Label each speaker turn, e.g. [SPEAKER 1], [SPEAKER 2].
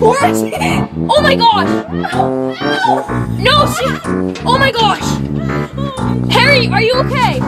[SPEAKER 1] what? Oh my gosh! No, she. Oh my gosh! Harry, are you okay?